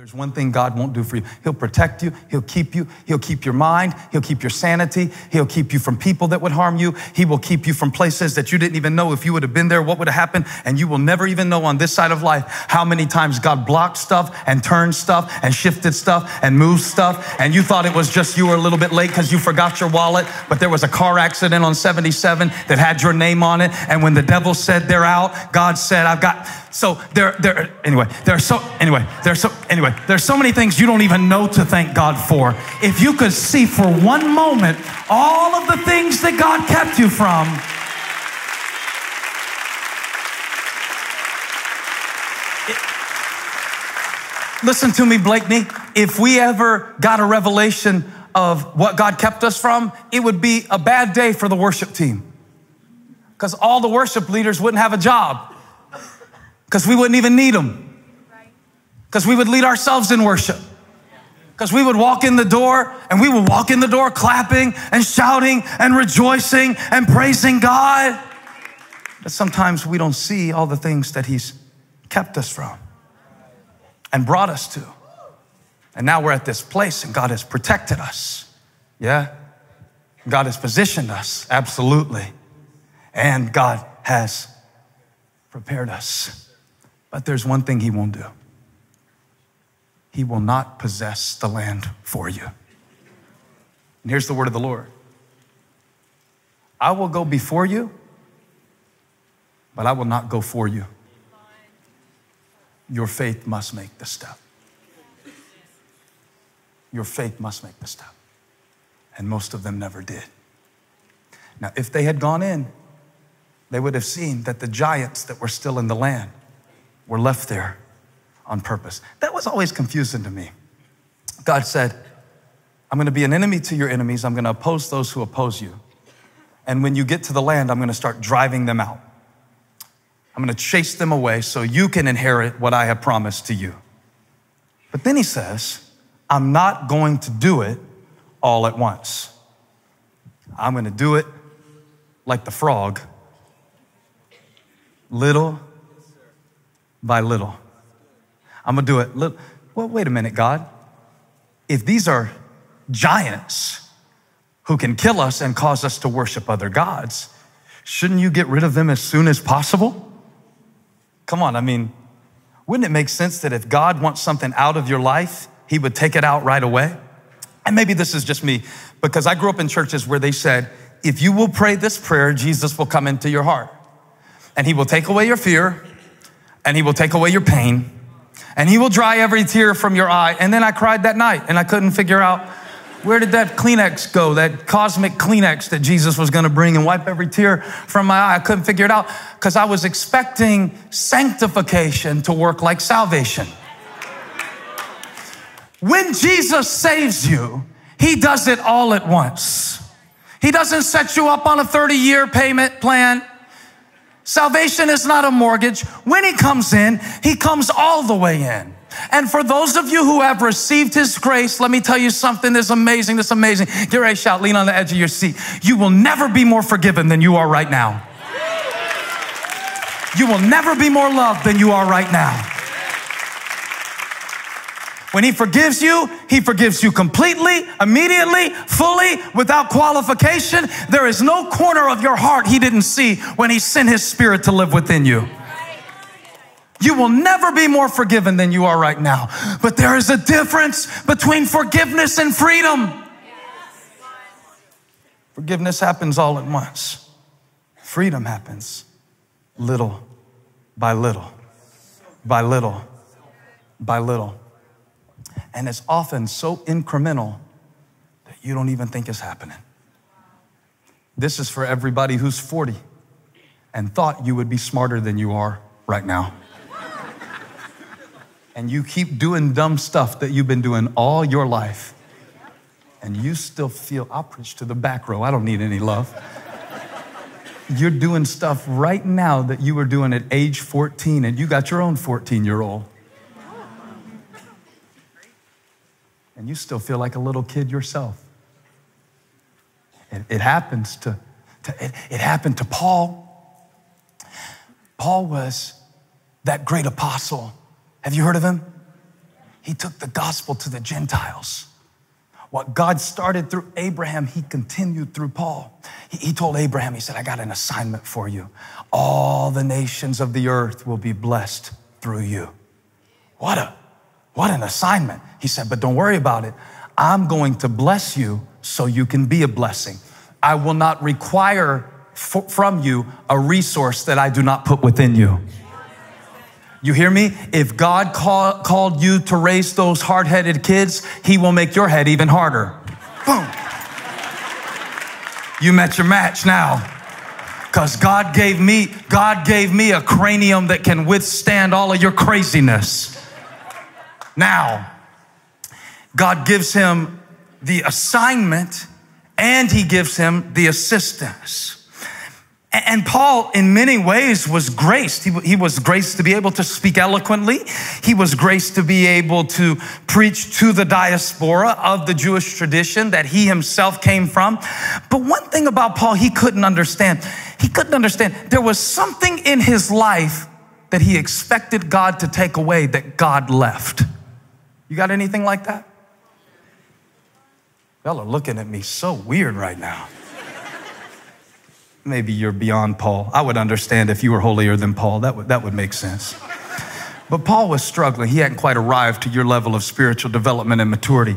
There's one thing God won't do for you. He'll protect you. He'll keep you. He'll keep your mind. He'll keep your sanity. He'll keep you from people that would harm you. He will keep you from places that you didn't even know if you would have been there, what would have happened. And you will never even know on this side of life how many times God blocked stuff and turned stuff and shifted stuff and moved stuff. And you thought it was just you were a little bit late because you forgot your wallet, but there was a car accident on 77 that had your name on it. And when the devil said they're out, God said, I've got, so there, there, anyway, there's so, anyway, there's so, anyway, there's so many things you don't even know to thank God for. If you could see for one moment all of the things that God kept you from, Listen to me, Blakeney. If we ever got a revelation of what God kept us from, it would be a bad day for the worship team. Because all the worship leaders wouldn't have a job. Because we wouldn't even need them. Because we would lead ourselves in worship. Because we would walk in the door and we would walk in the door clapping and shouting and rejoicing and praising God. But sometimes we don't see all the things that He's kept us from and brought us to. And now we're at this place and God has protected us. Yeah? God has positioned us, absolutely. And God has prepared us. But there's one thing He won't do He will not possess the land for you. And here's the word of the Lord I will go before you, but I will not go for you. Your faith must make the step. Your faith must make the step. And most of them never did. Now, if they had gone in, they would have seen that the giants that were still in the land were left there on purpose. That was always confusing to me. God said, I'm going to be an enemy to your enemies. I'm going to oppose those who oppose you. And when you get to the land, I'm going to start driving them out. I'm going to chase them away so you can inherit what I have promised to you. But then he says, I'm not going to do it all at once. I'm going to do it like the frog, little by little. I'm gonna do it. Little. Well, wait a minute, God. If these are giants who can kill us and cause us to worship other gods, shouldn't you get rid of them as soon as possible? Come on, I mean, wouldn't it make sense that if God wants something out of your life, He would take it out right away? And maybe this is just me, because I grew up in churches where they said, if you will pray this prayer, Jesus will come into your heart and He will take away your fear and He will take away your pain and He will dry every tear from your eye. And then I cried that night and I couldn't figure out where did that Kleenex go, that cosmic Kleenex that Jesus was going to bring and wipe every tear from my eye? I couldn't figure it out because I was expecting sanctification to work like salvation. When Jesus saves you, He does it all at once. He doesn't set you up on a 30 year payment plan. Salvation is not a mortgage. When He comes in, He comes all the way in. And for those of you who have received His grace, let me tell you something that's amazing, that's amazing. Get ready, shout, lean on the edge of your seat. You will never be more forgiven than you are right now. You will never be more loved than you are right now. When he forgives you, he forgives you completely, immediately, fully, without qualification. There is no corner of your heart he didn't see when he sent his spirit to live within you. You will never be more forgiven than you are right now. But there is a difference between forgiveness and freedom. Forgiveness happens all at once. Freedom happens little by little, by little, by little. And it's often so incremental that you don't even think it's happening. This is for everybody who's 40 and thought you would be smarter than you are right now. and you keep doing dumb stuff that you've been doing all your life. And you still feel, I'll to the back row. I don't need any love. You're doing stuff right now that you were doing at age 14, and you got your own 14 year old. And you still feel like a little kid yourself. It, it happens to, to it, it happened to Paul. Paul was that great apostle. Have you heard of him? He took the gospel to the Gentiles. What God started through Abraham, he continued through Paul. He, he, told Abraham, he said, I got an assignment for you. All the nations of the earth will be blessed through you. What a, what an assignment. He said, but don't worry about it. I'm going to bless you so you can be a blessing. I will not require from you a resource that I do not put within you. You hear me? If God call, called you to raise those hard headed kids, He will make your head even harder. Boom. You met your match now. Because God gave me, God gave me a cranium that can withstand all of your craziness. Now, God gives him the assignment and he gives him the assistance. And Paul, in many ways, was graced. He, was graced to be able to speak eloquently. He was graced to be able to preach to the diaspora of the Jewish tradition that he himself came from. But one thing about Paul, he couldn't understand. He couldn't understand. There was something in his life that he expected God to take away that God left. You got anything like that? Y'all are looking at me so weird right now. Maybe you're beyond Paul. I would understand if you were holier than Paul. That would, that would make sense. But Paul was struggling. He hadn't quite arrived to your level of spiritual development and maturity.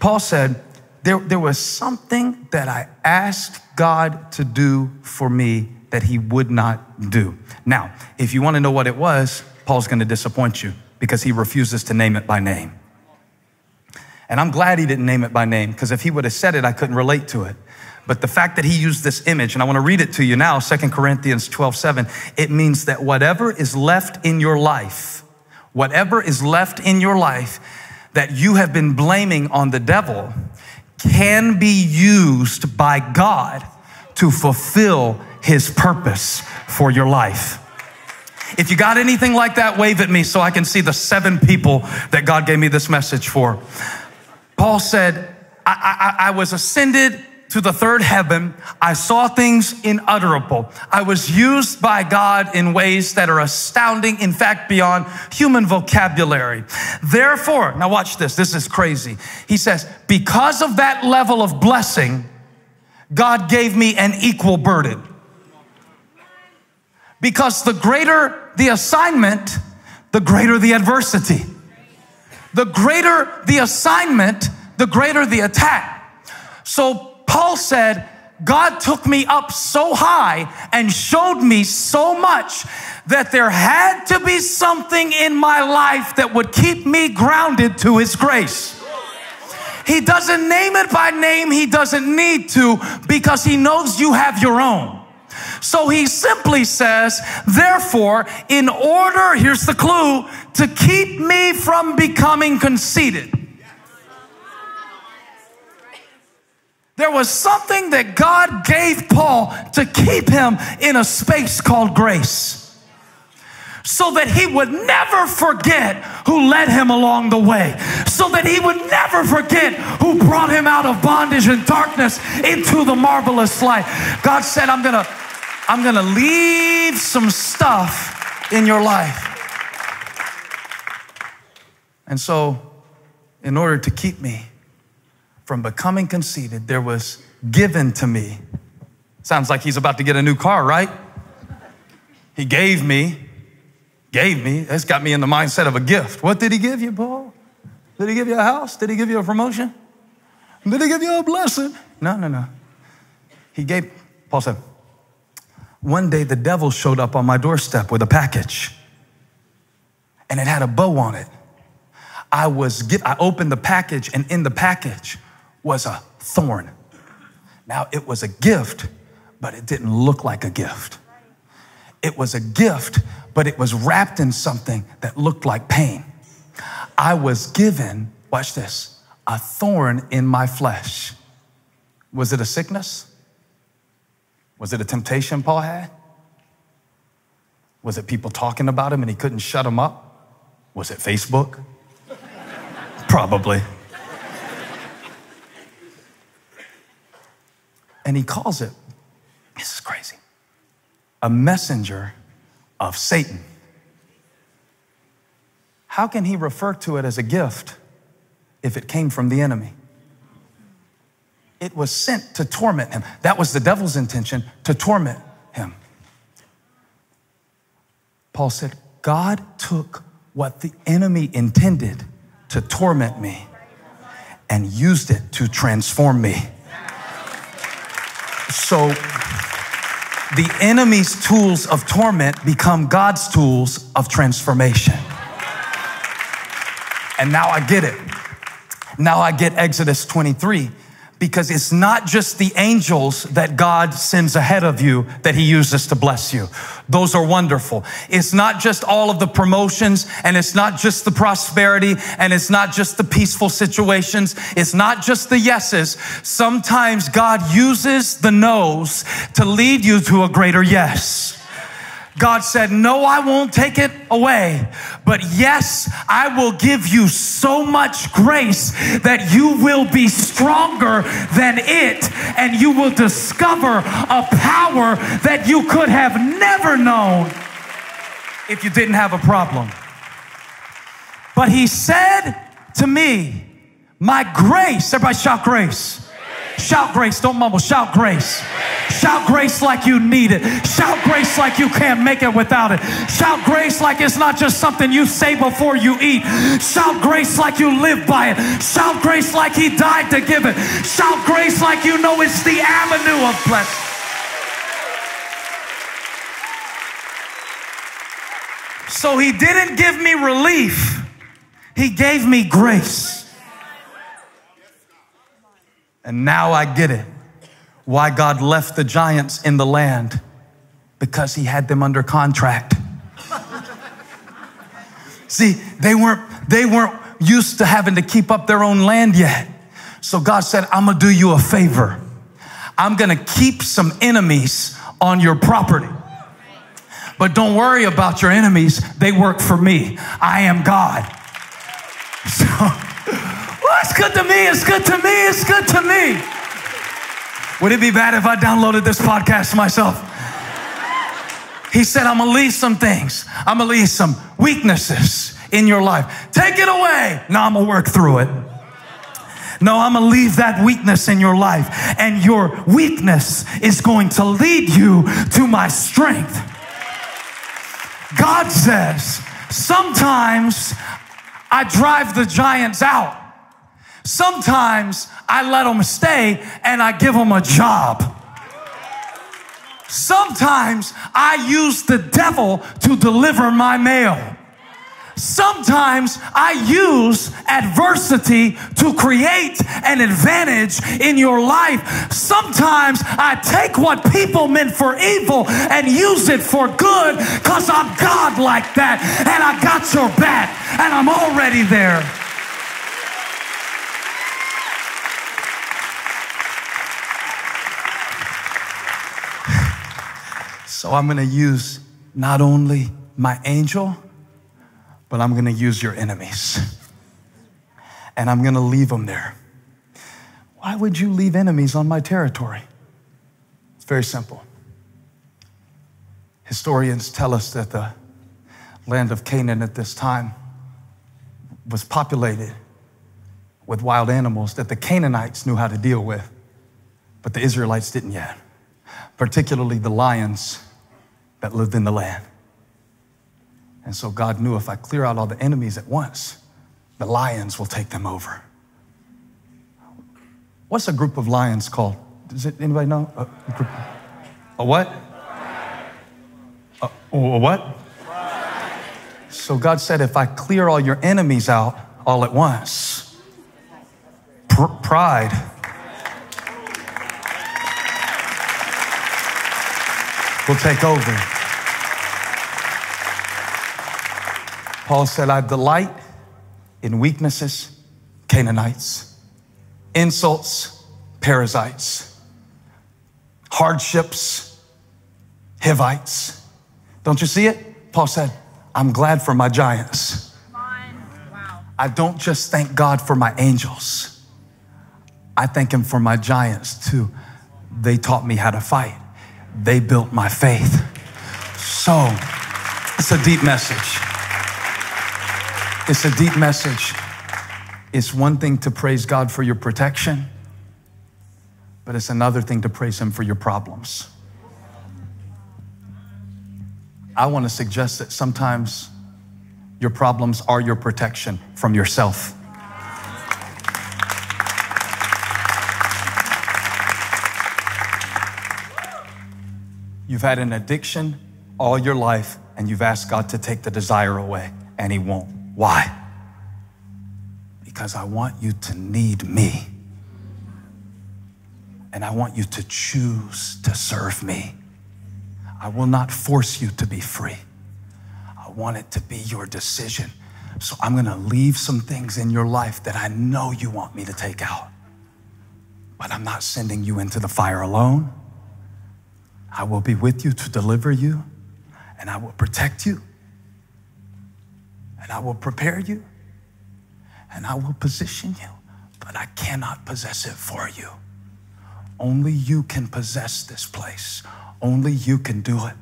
Paul said, there, there was something that I asked God to do for me that he would not do. Now, if you want to know what it was, Paul's going to disappoint you because he refuses to name it by name. And I'm glad he didn't name it by name because if he would have said it, I couldn't relate to it. But the fact that he used this image, and I want to read it to you now, Second Corinthians 12, 7, it means that whatever is left in your life, whatever is left in your life that you have been blaming on the devil can be used by God to fulfill his purpose for your life. If you got anything like that, wave at me so I can see the seven people that God gave me this message for. Paul said, I, I, I was ascended to the third heaven. I saw things inutterable. I was used by God in ways that are astounding, in fact, beyond human vocabulary. Therefore, now watch this. This is crazy. He says, because of that level of blessing, God gave me an equal burden. Because the greater the assignment, the greater the adversity. The greater the assignment, the greater the attack. So Paul said, God took me up so high and showed me so much that there had to be something in my life that would keep me grounded to His grace. He doesn't name it by name, He doesn't need to because He knows you have your own. So He simply says, therefore, in order, here's the clue, to keep me from becoming conceited. There was something that God gave Paul to keep him in a space called grace. So that he would never forget who led him along the way. So that he would never forget who brought him out of bondage and darkness into the marvelous light. God said, I'm gonna, I'm gonna leave some stuff in your life. And so, in order to keep me from becoming conceited, there was given to me. Sounds like he's about to get a new car, right? He gave me, gave me. That's got me in the mindset of a gift. What did he give you, Paul? Did he give you a house? Did he give you a promotion? Did he give you a blessing? No, no, no. He gave, Paul said, one day the devil showed up on my doorstep with a package and it had a bow on it. I was, I opened the package and in the package was a thorn. Now, it was a gift, but it didn't look like a gift. It was a gift, but it was wrapped in something that looked like pain. I was given, watch this, a thorn in my flesh. Was it a sickness? Was it a temptation Paul had? Was it people talking about him and he couldn't shut them up? Was it Facebook? Probably. And he calls it, this is crazy, a messenger of Satan. how can he refer to it as a gift if it came from the enemy? It was sent to torment him. That was the devil's intention to torment him. Paul said, God took what the enemy intended to torment me and used it to transform me. So the enemy's tools of torment become God's tools of transformation. And now I get it. Now I get Exodus 23 because it's not just the angels that God sends ahead of you that he uses to bless you. Those are wonderful. It's not just all of the promotions and it's not just the prosperity and it's not just the peaceful situations. It's not just the yeses. Sometimes God uses the no's to lead you to a greater yes. God said, No, I won't take it away. But yes, I will give you so much grace that you will be stronger than it and you will discover a power that you could have never known if you didn't have a problem. But he said to me, My grace, everybody shout grace. Shout grace, don't mumble, shout grace. Shout grace like you need it. Shout grace like you can't make it without it. Shout grace like it's not just something you say before you eat. Shout grace like you live by it. Shout grace like He died to give it. Shout grace like you know it's the avenue of blessing. So He didn't give me relief, He gave me grace. And now I get it why God left the giants in the land because he had them under contract. See, they weren't they weren't used to having to keep up their own land yet. So God said, "I'm going to do you a favor. I'm going to keep some enemies on your property." But don't worry about your enemies. They work for me. I am God. So, well, it's good to me. It's good to me. It's good to me. Would it be bad if I downloaded this podcast myself? He said, I'm gonna leave some things. I'm gonna leave some weaknesses in your life. Take it away. No, I'm gonna work through it. No, I'm gonna leave that weakness in your life. And your weakness is going to lead you to my strength. God says, sometimes I drive the giants out. Sometimes I let them stay and I give them a job. Sometimes I use the devil to deliver my mail. Sometimes I use adversity to create an advantage in your life. Sometimes I take what people meant for evil and use it for good because I'm God like that and I got your back and I'm already there. So I'm going to use not only my angel, but I'm going to use your enemies. And I'm going to leave them there. Why would you leave enemies on my territory? It's very simple. Historians tell us that the land of Canaan at this time was populated with wild animals that the Canaanites knew how to deal with, but the Israelites didn't yet, particularly the lions that lived in the land. And so God knew if I clear out all the enemies at once, the lions will take them over. What's a group of lions called? Does it, anybody know? A, group, a what? A, a what? So God said, if I clear all your enemies out all at once, pr- pride will take over. Paul said, I delight in weaknesses, Canaanites, insults, Perizzites, hardships, Hivites. Don't you see it? Paul said, I'm glad for my giants. Wow. I don't just thank God for my angels, I thank Him for my giants too. They taught me how to fight they built my faith. So, it's a deep message. It's a deep message. It's one thing to praise God for your protection, but it's another thing to praise Him for your problems. I want to suggest that sometimes your problems are your protection from yourself. You've had an addiction all your life and you've asked God to take the desire away, and He won't. Why? Because I want you to need me. And I want you to choose to serve me. I will not force you to be free. I want it to be your decision. So I'm going to leave some things in your life that I know you want me to take out. But I'm not sending you into the fire alone. I will be with you to deliver you, and I will protect you, and I will prepare you, and I will position you, but I cannot possess it for you. Only you can possess this place. Only you can do it.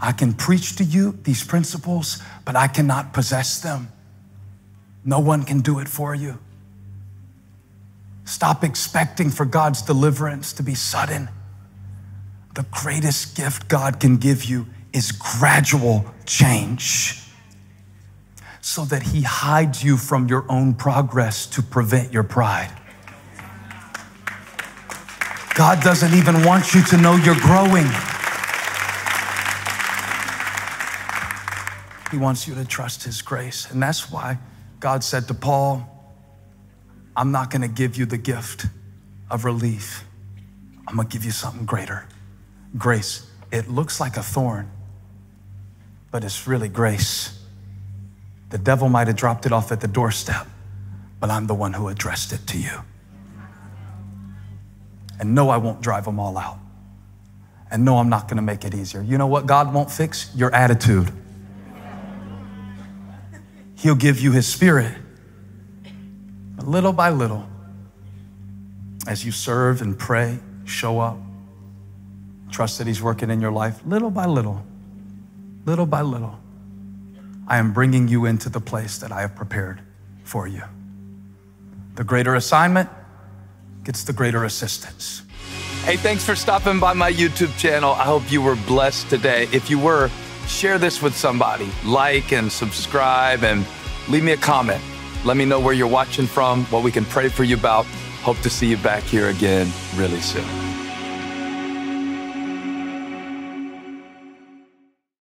I can preach to you these principles, but I cannot possess them. No one can do it for you. Stop expecting for God's deliverance to be sudden. The greatest gift God can give you is gradual change so that He hides you from your own progress to prevent your pride. God doesn't even want you to know you're growing. He wants you to trust His grace. And that's why God said to Paul, I'm not going to give you the gift of relief. I'm going to give you something greater grace. It looks like a thorn, but it's really grace. The devil might have dropped it off at the doorstep, but I'm the one who addressed it to you. And no, I won't drive them all out. And no, I'm not going to make it easier. You know what God won't fix? Your attitude. He'll give you His Spirit. But little by little, as you serve and pray, show up, trust that He's working in your life, little by little, little by little, I am bringing you into the place that I have prepared for you. The greater assignment gets the greater assistance. Hey, thanks for stopping by my YouTube channel. I hope you were blessed today. If you were, share this with somebody, like and subscribe, and leave me a comment. Let me know where you're watching from, what we can pray for you about. Hope to see you back here again really soon.